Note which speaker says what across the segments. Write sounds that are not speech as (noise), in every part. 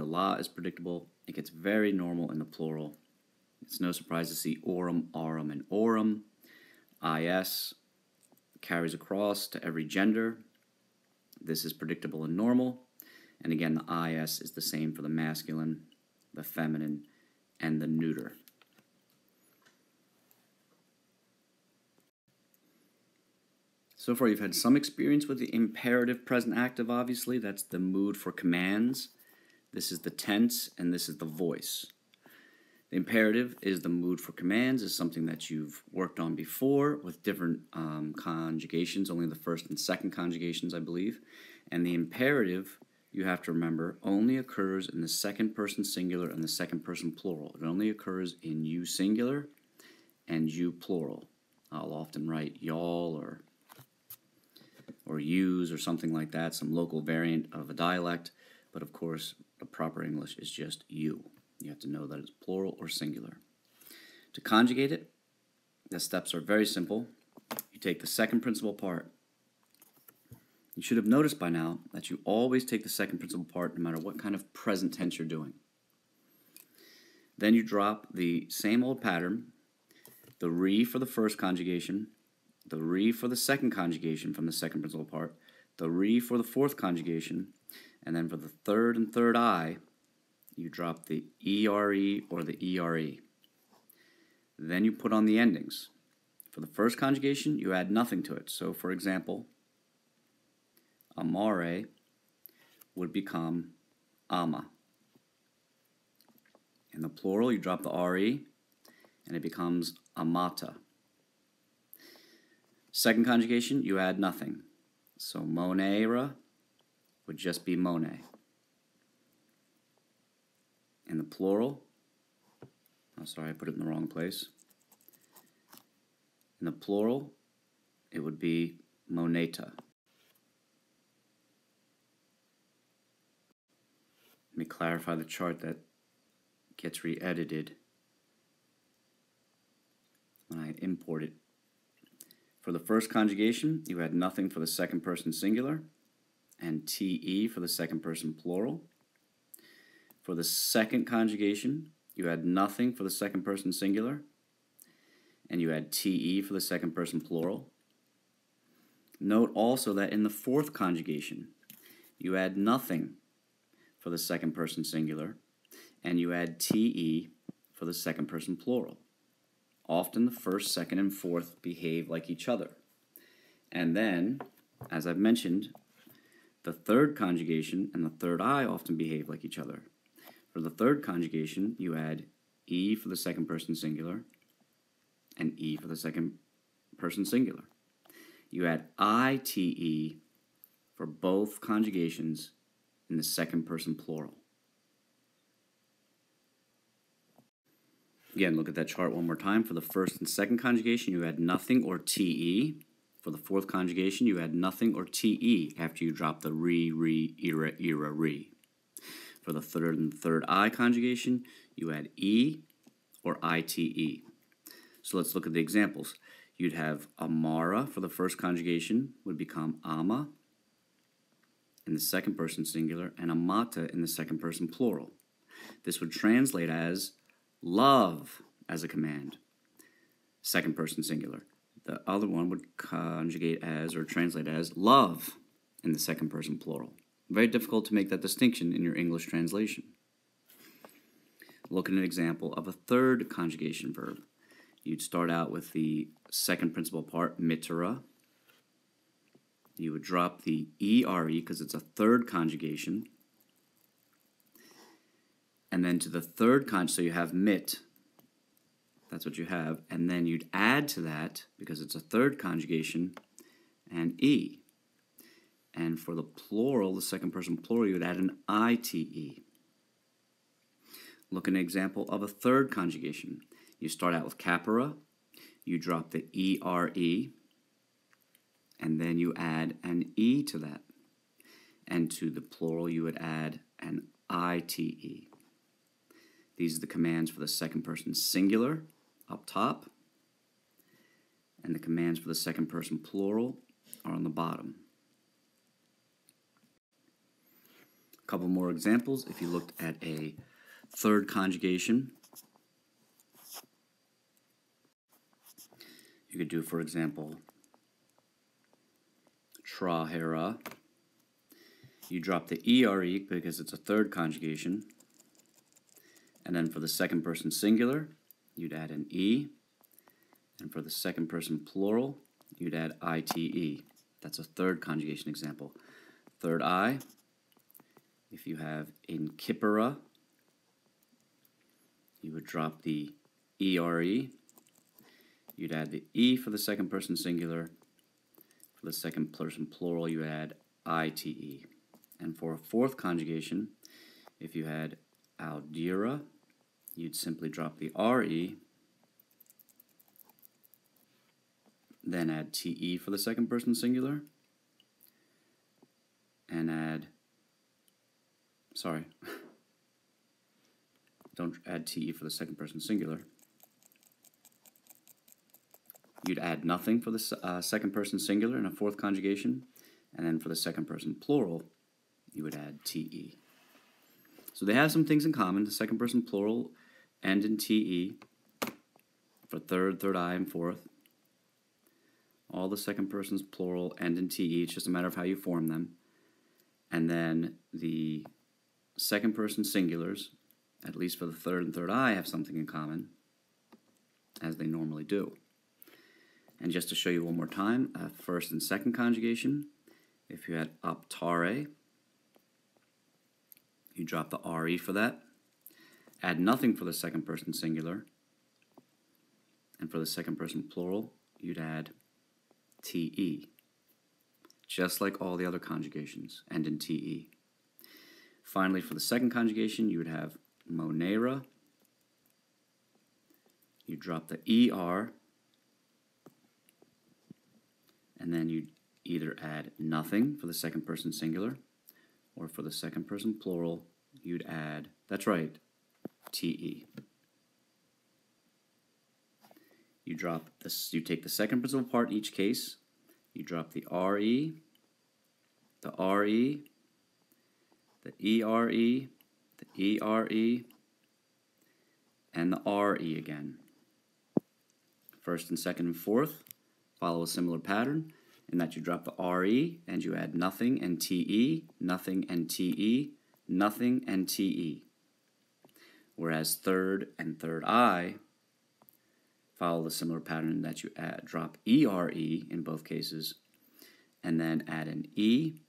Speaker 1: illa is predictable. It gets very normal in the plural. It's no surprise to see orum, arum, and orum. is carries across to every gender. This is predictable and normal. And again, the is is the same for the masculine, the feminine, and the neuter. So far, you've had some experience with the imperative present active, obviously. That's the mood for commands. This is the tense, and this is the voice. The imperative is the mood for commands, is something that you've worked on before with different um, conjugations, only the first and second conjugations, I believe. And the imperative, you have to remember, only occurs in the second person singular and the second person plural. It only occurs in you singular and you plural. I'll often write y'all or or use or something like that, some local variant of a dialect. But of course, proper English is just you. You have to know that it's plural or singular. To conjugate it, the steps are very simple. You take the second principal part. You should have noticed by now that you always take the second principal part no matter what kind of present tense you're doing. Then you drop the same old pattern, the re for the first conjugation, the re for the second conjugation from the second principal part, the re for the fourth conjugation, and then for the third and third I, you drop the ERE or the ERE. Then you put on the endings. For the first conjugation, you add nothing to it. So, for example, amare would become ama. In the plural, you drop the RE, and it becomes amate. Second conjugation, you add nothing. So monere would just be monet. In the plural, I'm oh sorry, I put it in the wrong place. In the plural, it would be monete. Let me clarify the chart that gets re-edited when I import it for the first conjugation, you had nothing for the second person singular and te for the second person plural. For the second conjugation, you had nothing for the second person singular and you had te for the second person plural. Note also that in the fourth conjugation, you add nothing for the second person singular and you add te for the second person plural. Often the first, second, and fourth behave like each other. And then, as I've mentioned, the third conjugation and the third I often behave like each other. For the third conjugation, you add E for the second person singular and E for the second person singular. You add ITE for both conjugations in the second person plural. Again, look at that chart one more time. For the first and second conjugation, you add nothing or te. For the fourth conjugation, you add nothing or te after you drop the re, re, era, era, re. For the third and third I conjugation, you add e or ite. So let's look at the examples. You'd have amare for the first conjugation would become ama in the second person singular and amate in the second person plural. This would translate as love as a command, second person singular. The other one would conjugate as or translate as love in the second person plural. Very difficult to make that distinction in your English translation. Look at an example of a third conjugation verb. You'd start out with the second principal part, mittere. You would drop the ERE because it's a third conjugation and then to the third con, so you have mit, that's what you have, and then you'd add to that, because it's a third conjugation, and e. And for the plural, the second person plural, you would add an ite. Look at an example of a third conjugation. You start out with capere, you drop the ere, and then you add an e to that. And to the plural, you would add an ite. These are the commands for the second person singular up top, and the commands for the second person plural are on the bottom. A couple more examples. If you looked at a third conjugation, you could do, for example, trahere. You drop the ere because it's a third conjugation. And then for the second person singular, you'd add an e. And for the second person plural, you'd add ite. That's a third conjugation example. Third I, if you have incipere, you would drop the ere. You'd add the e for the second person singular. For the second person plural, you add ite. And for a fourth conjugation, if you had audire, you'd simply drop the re, then add te for the second person singular, and add sorry, (laughs) don't add te for the second person singular. You'd add nothing for the uh, second person singular in a fourth conjugation, and then for the second person plural, you would add te. So they have some things in common. The second person plural end in te for third, third I, and fourth. All the second persons plural end in te. It's just a matter of how you form them. And then the second person singulars, at least for the third and third I, have something in common, as they normally do. And just to show you one more time, uh, first and second conjugation, if you had optare, you drop the re for that. Add nothing for the second person singular. And for the second person plural, you'd add te. Just like all the other conjugations, end in te. Finally, for the second conjugation, you would have monere. You drop the er, and then you either add nothing for the second person singular, or for the second person plural, you'd add, that's right, te. You drop this, you take the second principal part in each case, you drop the re, the re, the ere, the ere, and the re again. First and second and fourth follow a similar pattern in that you drop the re and you add nothing and te, nothing and te, nothing and te. Whereas third and third I follow the similar pattern that you add, drop ere in both cases and then add an e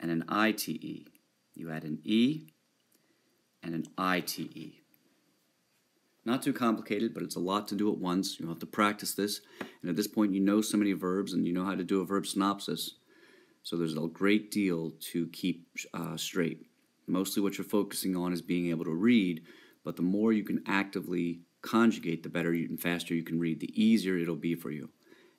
Speaker 1: and an ite. You add an e and an ite. Not too complicated, but it's a lot to do at once. You'll have to practice this. And at this point, you know so many verbs and you know how to do a verb synopsis. So there's a great deal to keep uh, straight. Mostly what you're focusing on is being able to read, but the more you can actively conjugate, the better and faster you can read, the easier it'll be for you.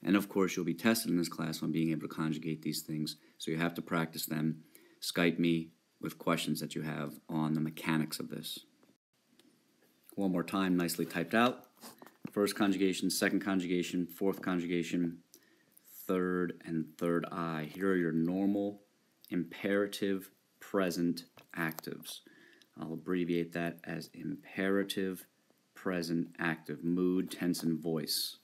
Speaker 1: And of course, you'll be tested in this class on being able to conjugate these things, so you have to practice them. Skype me with questions that you have on the mechanics of this. One more time, nicely typed out. First conjugation, second conjugation, fourth conjugation, third and third I. Here are your normal imperative present actives. I'll abbreviate that as imperative present active, mood, tense, and voice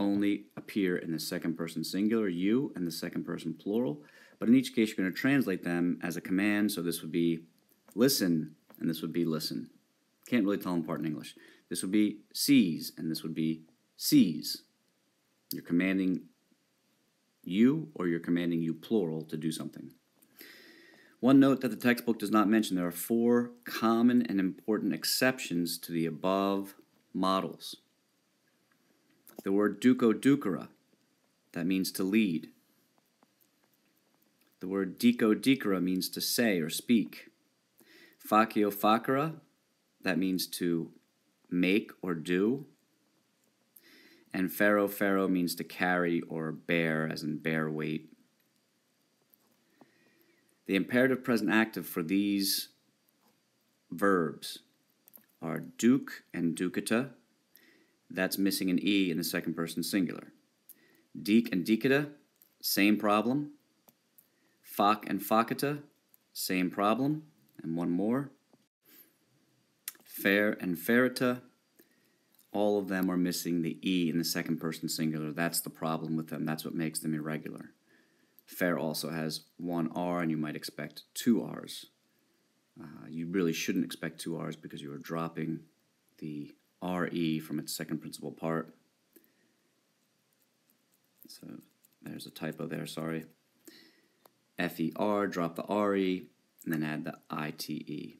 Speaker 1: only appear in the second person singular, you, and the second person plural. But in each case, you're going to translate them as a command. So this would be listen, and this would be listen. Can't really tell them apart in English. This would be seize, and this would be seize. You're commanding you, or you're commanding you plural to do something. One note that the textbook does not mention there are four common and important exceptions to the above models the word duco that means to lead. The word dico dicere means to say or speak. facio facere, that means to make or do. And fero ferre means to carry or bear, as in bear weight. The imperative present active for these verbs are duke and ducite, that's missing an E in the second person singular. Deek and dicite, same problem. Fac and facite, Same problem, and one more. Fair and ferita, all of them are missing the E in the second person singular. That's the problem with them. That's what makes them irregular. Fair also has one R, and you might expect two R's. Uh, you really shouldn't expect two R's because you are dropping the RE from its second principal part. So there's a typo there, sorry. FER, drop the RE, and then add the ITE.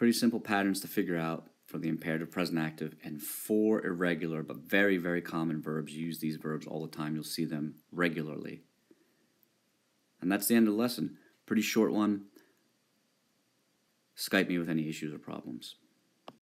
Speaker 1: Pretty simple patterns to figure out for the imperative present active, and four irregular but very, very common verbs. use these verbs all the time. You'll see them regularly. And that's the end of the lesson. Pretty short one. Skype me with any issues or problems.